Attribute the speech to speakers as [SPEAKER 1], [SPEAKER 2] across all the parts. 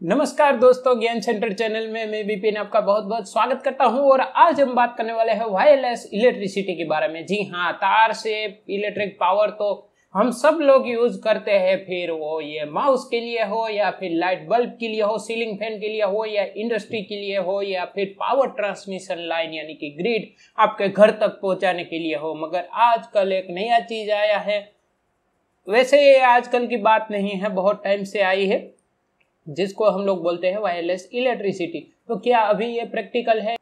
[SPEAKER 1] नमस्कार दोस्तों, ज्ञान सेंटर चैनल में मैं विपिन आपका बहुत बहुत स्वागत करता हूँ और आज हम बात करने वाले हैं वायरलेस इलेक्ट्रिसिटी के बारे में। जी हाँ तार से इलेक्ट्रिक पावर तो हम सब लोग यूज़ करते हैं, फिर वो ये माउस के लिए हो या फिर लाइट बल्ब के लिए हो सीलिंग फ़ैन के लिए हो या इंडस्ट्री के लिए हो या फिर पावर ट्रांसमिशन लाइन यानी कि ग्रिड आपके घर तक पहुँचाने के लिए हो। मगर आजकल एक नया चीज़ आया है। वैसे ये आजकल की बात नहीं है, बहुत टाइम से आई है। जिसको हम लोग बोलते हैं वायरलेस इलेक्ट्रिसिटी तो क्या अभी ये प्रैक्टिकल है?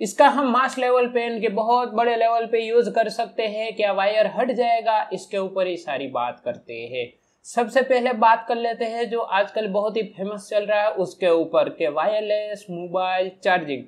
[SPEAKER 1] इसका हम मास लेवल पे इनके बहुत बड़े लेवल पे यूज़ कर सकते हैं। क्या वायर हट जाएगा? इसके ऊपर ही सारी बात करते हैं। सबसे पहले बात कर लेते हैं जो आजकल बहुत ही फ़ेमस चल रहा है, उसके ऊपर के वायरलेस मोबाइल चार्जिंग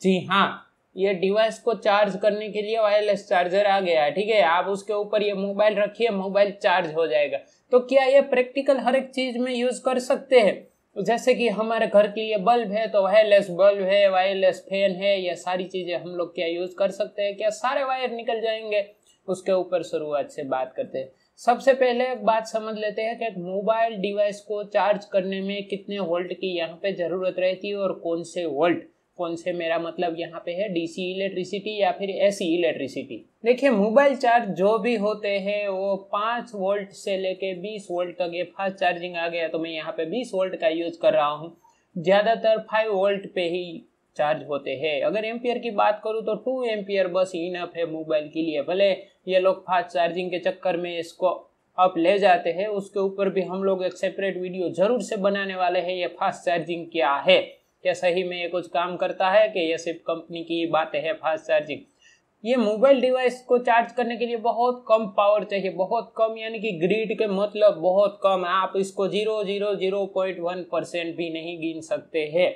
[SPEAKER 1] जी हाँ ये डिवाइस को चार्ज करने के लिए वायरलेस चार्जर आ गया है, ठीक है? आप उसके ऊपर ये मोबाइल रखिए मोबाइल चार्ज हो जाएगा। तो क्या ये प्रैक्टिकल हर एक चीज़ में यूज़ कर सकते हैं? तो जैसे कि हमारे घर के लिए बल्ब है तो वायरलेस बल्ब है वायरलेस फ़ैन है यह सारी चीज़ें हम लोग क्या यूज़ कर सकते हैं? क्या सारे वायर निकल जाएँगे? उसके ऊपर शुरुआत से बात करते हैं। सबसे पहले एक बात समझ लेते हैं कि एक मोबाइल डिवाइस को चार्ज करने में कितने वोल्ट की यहाँ पे ज़रूरत रहती है और कौन से वोल्ट कौन से मेरा मतलब यहाँ पे है डीसी इलेक्ट्रिसिटी या फिर एसी इलेक्ट्रिसिटी देखिए मोबाइल चार्ज जो भी होते हैं, वो पाँच वोल्ट से लेके बीस वोल्ट तक ये फास्ट चार्जिंग आ गया तो मैं यहाँ पे बीस वोल्ट का यूज़ कर रहा हूँ। ज़्यादातर फाइव वोल्ट पे ही चार्ज होते हैं। अगर एम्पियर की बात करूँ तो टू एम्पियर बस इनफ है मोबाइल के लिए। भले ये लोग फास्ट चार्जिंग के चक्कर में इसको अप ले जाते हैं, उसके ऊपर भी हम लोग एक सेपरेट वीडियो ज़रूर से बनाने वाले हैं, ये फास्ट चार्जिंग क्या है। क्या सही में ये कुछ काम करता है कि ये सिर्फ़ कंपनी की बातें है? फास्ट चार्जिंग ये मोबाइल डिवाइस को चार्ज करने के लिए बहुत कम पावर चाहिए, बहुत कम, यानी कि ग्रिड के मतलब बहुत कम। आप इसको zero zero zero point one percent भी नहीं गिन सकते हैं।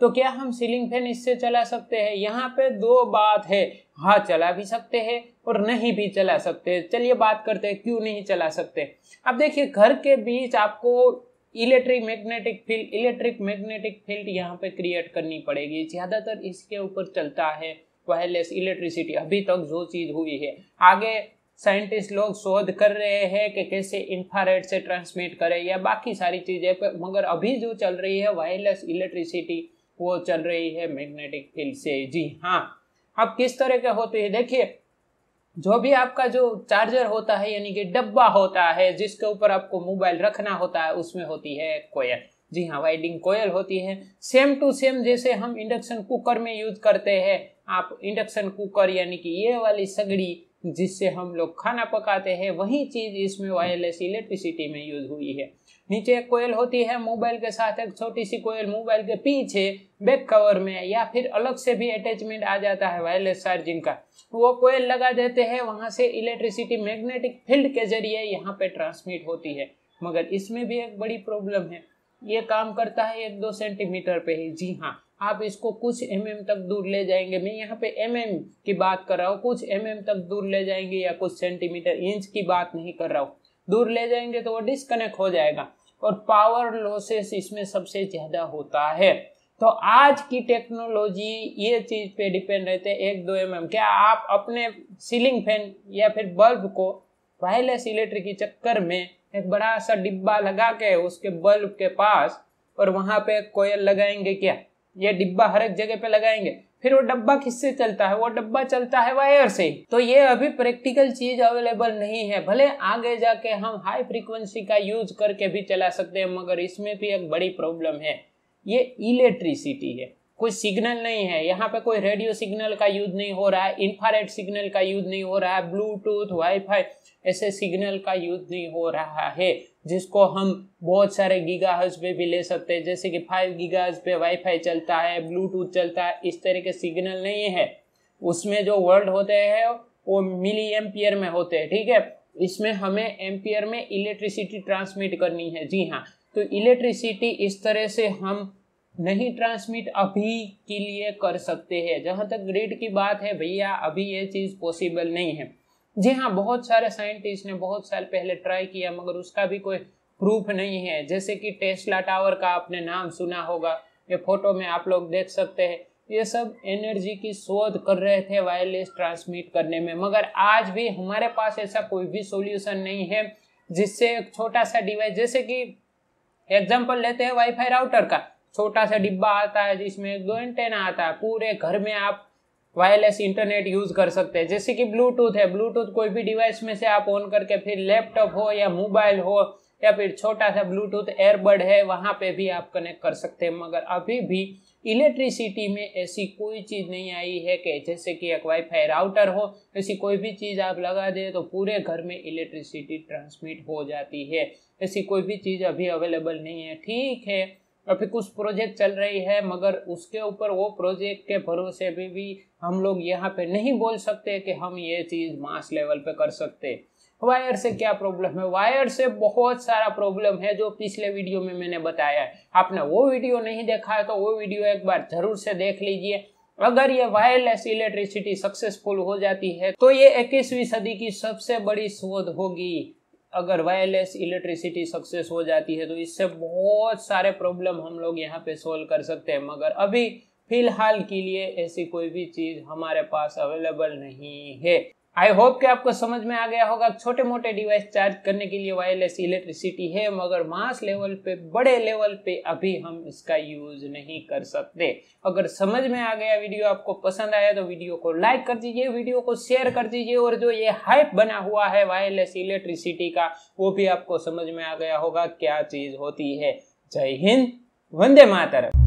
[SPEAKER 1] तो क्या हम सीलिंग फ़ैन इससे चला सकते हैं? यहाँ पे दो बात है। हाँ चला भी सकते हैं और नहीं भी चला सकते। चलिए बात करते हैं, क्यों नहीं चला सकते? अब देखिए, घर के बीच आपको electric magnetic field, electric magnetic field यहाँ पे क्रिएट करनी पड़ेगी। ज़्यादातर इसके ऊपर चलता है वायरलेस इलेक्ट्रिसिटी अभी तक जो चीज़ हुई है। आगे साइंटिस्ट लोग शोध कर रहे हैं कि कैसे इंफ्रारेड से ट्रांसमिट करें या बाकी सारी चीज़ें पर मगर अभी जो चल रही है वायरलेस इलेक्ट्रिसिटी वो चल रही है मैग्नेटिक फ़ील्ड से। जी हाँ। अब किस तरह के होते हैं? देखिए जो भी आपका जो चार्जर होता है, यानी कि डब्बा होता है, जिसके ऊपर आपको मोबाइल रखना होता है, उसमें होती है कोयल जी हाँ वाइडिंग कोयल होती है. सेम टू सेम जैसे हम इंडक्शन कुकर में यूज़ करते हैं, आप इंडक्शन कुकर यानी कि ये वाली सगड़ी जिससे हम लोग खाना पकाते हैं, वही चीज़ इसमें वायरलेस इलेक्ट्रिसिटी में यूज़ हुई है। नीचे एक कोयल होती है मोबाइल के साथ एक छोटी सी कोयल मोबाइल के पीछे बैक कवर में, या फिर अलग से भी अटैचमेंट आ जाता है वायरलेस चार्जिंग का। वो कोयल लगा देते हैं, वहाँ से इलेक्ट्रिसिटी मैग्नेटिक फ़ील्ड के ज़रिए यहाँ पे ट्रांसमिट होती है। मगर इसमें भी एक बड़ी प्रॉब्लम है। ये काम करता है एक दो सेंटीमीटर पे ही। जी हाँ आप इसको कुछ एम mm तक दूर ले जाएँगे। मैं यहाँ पे एम mm की बात कर रहा हूँ। कुछ एम mm तक दूर ले जाएँगे या कुछ सेंटीमीटर इंच की बात नहीं कर रहा हूँ। दूर ले जाएँगे तो वो डिस्कनेक्ट हो जाएगा और पावर लॉसेस इसमें सबसे ज़्यादा होता है। तो आज की टेक्नोलॉजी ये चीज़ पे डिपेंड रहते हैं। एक दो एम क्या आप अपने सीलिंग फ़ैन या फिर बल्ब को वायरलेस इलेक्ट्रिक के चक्कर में एक बड़ा सा डिब्बा लगा के उसके बल्ब के पास और वहाँ पे कोयल लगाएँगे क्या? ये डिब्बा हर एक जगह पे लगाएँगे। फिर वो डब्बा किससे चलता है? वो डब्बा चलता है वायर से। तो ये अभी प्रैक्टिकल चीज़ अवेलेबल नहीं है। भले आगे जाके हम हाई फ्रीक्वेंसी का यूज़ करके भी चला सकते हैं, मगर इसमें भी एक बड़ी प्रॉब्लम है। ये इलेक्ट्रिसिटी है। कोई सिग्नल नहीं है। यहाँ पे कोई रेडियो सिग्नल का यूज़ नहीं हो रहा है इंफ्रारेड सिग्नल का यूज़ नहीं हो रहा है ब्लूटूथ वाईफाई ऐसे सिग्नल का यूज़ नहीं हो रहा है, जिसको हम बहुत सारे गीगा पे भी ले सकते हैं। जैसे कि फाइव गीगा पे वाईफाई चलता है ब्लूटूथ चलता है, इस तरह के सिग्नल नहीं है। उसमें जो वर्ड होते हैं, वो मिली एम्पियर में होते हैं, ठीक है? इसमें हमें एम्पियर में इलेक्ट्रिसिटी ट्रांसमिट करनी है। जी हाँ तो इलेक्ट्रिसिटी इस तरह से हम नहीं ट्रांसमिट अभी के लिए कर सकते हैं। जहाँ तक ग्रिड की बात है, भैया, अभी ये चीज़ पॉसिबल नहीं है। जी हाँ बहुत सारे साइंटिस्ट ने बहुत साल पहले ट्राई किया, मगर उसका भी कोई प्रूफ नहीं है। जैसे कि टेस्ला टावर का आपने नाम सुना होगा, ये फ़ोटो में आप लोग देख सकते हैं। ये सब एनर्जी की शोध कर रहे थे वायरलेस ट्रांसमिट करने में। मगर आज भी हमारे पास ऐसा कोई भी सॉल्यूशन नहीं है, जिससे एक छोटा सा डिवाइस जैसे कि एग्जांपल लेते हैं वाईफाई राउटर का। छोटा सा डिब्बा आता है जिसमें दो एंटेना आता है। पूरे घर में आप वायरलेस इंटरनेट यूज़ कर सकते हैं। जैसे कि ब्लूटूथ है। ब्लूटूथ कोई भी डिवाइस में से आप ऑन करके फिर लैपटॉप हो या मोबाइल हो या फिर छोटा सा ब्लूटूथ एयरबड है, वहाँ पे भी आप कनेक्ट कर सकते हैं। मगर अभी भी इलेक्ट्रिसिटी में ऐसी कोई चीज़ नहीं आई है कि जैसे कि एक वाईफाई राउटर हो, ऐसी कोई भी चीज़ आप लगा दे तो पूरे घर में इलेक्ट्रिसिटी ट्रांसमिट हो जाती है। ऐसी कोई भी चीज़ अभी अवेलेबल नहीं है। ठीक है। अभी कुछ प्रोजेक्ट चल रही है मगर उसके ऊपर वो प्रोजेक्ट के भरोसे भी, भी हम लोग यहाँ पे नहीं बोल सकते कि हम ये चीज़ मास लेवल पे कर सकते। वायर से क्या प्रॉब्लम है? वायर से बहुत सारा प्रॉब्लम है जो पिछले वीडियो में मैंने बताया है। आपने वो वीडियो नहीं देखा है तो वो वीडियो एक बार ज़रूर से देख लीजिए। अगर ये वायरलेस इलेक्ट्रिसिटी सक्सेसफुल हो जाती है तो ये इक्कीसवीं सदी की सबसे बड़ी शोध होगी। अगर वायरलेस इलेक्ट्रिसिटी सक्सेस हो जाती है तो इससे बहुत सारे प्रॉब्लम हम लोग यहाँ पे सोल्व कर सकते हैं। मगर अभी फ़िलहाल के लिए ऐसी कोई भी चीज़ हमारे पास अवेलेबल नहीं है। आई होप कि आपको समझ में आ गया होगा। छोटे मोटे डिवाइस चार्ज करने के लिए वायरलेस इलेक्ट्रिसिटी है, मगर मास लेवल पे, बड़े लेवल पे अभी हम इसका यूज़ नहीं कर सकते। अगर समझ में आ गया वीडियो आपको पसंद आया तो वीडियो को लाइक कर दीजिए वीडियो को शेयर कर दीजिए, और जो ये हाइप बना हुआ है वायरलेस इलेक्ट्रिसिटी का, वो भी आपको समझ में आ गया होगा क्या चीज़ होती है। जय हिंद, वंदे मातरम।